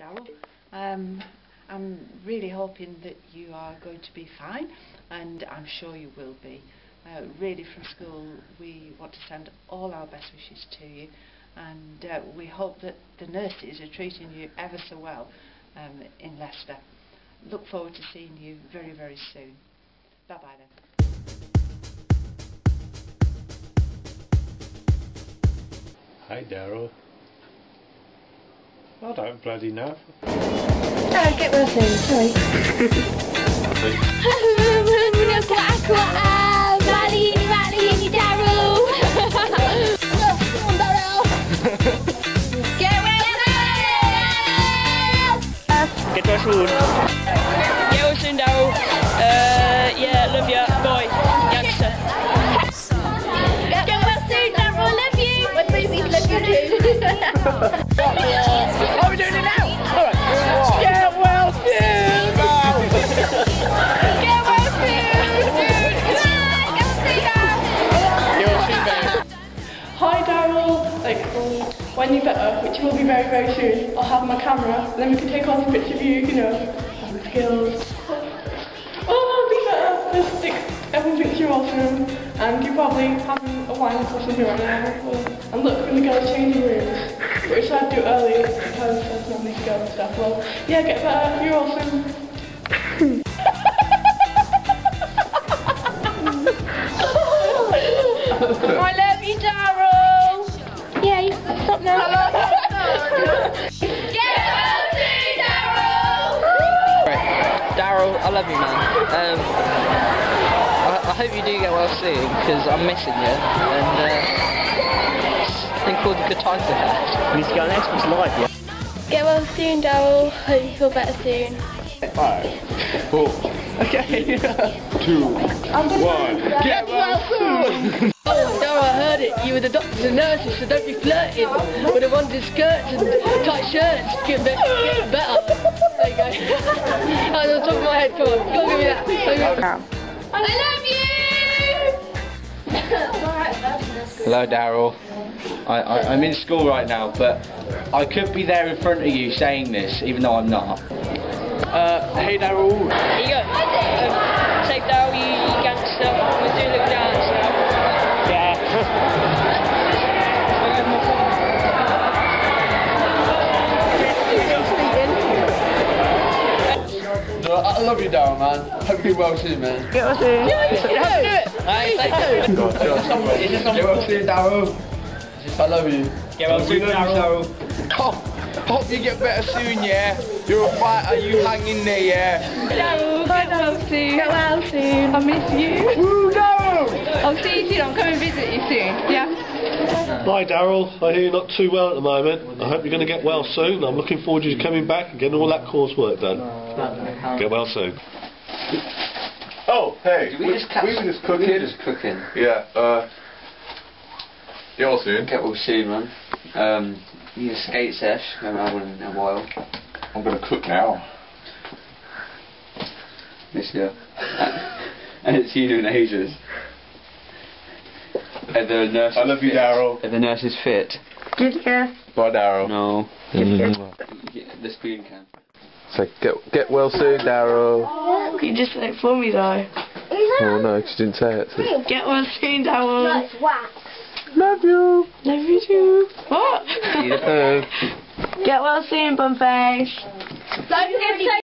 Darryl. Um, I'm really hoping that you are going to be fine, and I'm sure you will be. Uh, really, from school, we want to send all our best wishes to you, and uh, we hope that the nurses are treating you ever so well um, in Leicester. Look forward to seeing you very, very soon. Bye bye then. Hi, Darryl. I don't bloody know. Oh, get well soon, sorry. Aqua, aqua, Rally, Rally, Darryl. Come on, Darryl. Get well Get well soon. Get well soon, Darryl. Uh, yeah, love ya, boy, youngster. Get well soon, Darryl. Love you. My babies love you too. Like when you're better, which will be very very soon, I'll have my camera and then we can take off a picture of you, you know, having skills. Oh, I'll be better. Just everyone thinks you're awesome and you're probably having a wine or something right now. And look, when the girls changing rooms, which I do early because there's no need to go and stuff. Well, yeah, get better, you're awesome. I Darryl. Darryl, I love you, man. Um, I, I hope you do get well soon because I'm missing you. And uh, I think all the good times we had. You need to go on Xbox Live, yeah? Get well soon, Darryl. Hope you feel better soon. Five, four, Okay. two, one. Get well soon! You were the doctors and nurses, so don't be flirting with the ones in skirts and tight shirts. Get, be- get better. There you go. That was on top of my head. Come on, go give me that. Give me that. I love you. Hello, Darryl. I, I, I'm in school right now, but I could be there in front of you saying this, even though I'm not. Uh, hey Darryl. Here you go. Um, say Darryl, you, you gangster. We'll do a little dance now. Yeah. No, I love you, Darryl, man. Hope you well soon, man. Get well soon. Yeah, you do it. Hey, say Get well soon, Darryl. I love you. Get well soon, Darryl. Hope, hope you get better soon, yeah. You're a fighter. You hang in there, yeah. Darryl, get well soon. Get well soon. I miss you. Woo, Darryl! I'll see you soon. I'm coming to visit you soon. Yeah. Hi, Darryl. I hear you're not too well at the moment. I hope you're going to get well soon. I'm looking forward to you coming back and getting all that coursework done. Get well soon. Oh, hey. we just catch- we were just cooking. We were just cooking. Yeah. Uh. Get well soon. Get well soon, man. Um, you need a skate sesh. We haven't had one in a while. I'm gonna cook now. Miss you. and it's you and Asia's. Are the nurses I love you. Darryl. Are the nurses fit? Bye, Darryl. No. Yeah, the spoon can. So get get well soon, Darryl. You just like for me though. Oh no, 'cause you didn't say it. So. Get well soon, Darryl. Love you. Love you too. What? Uh, Get well soon, bumface. Don't forget to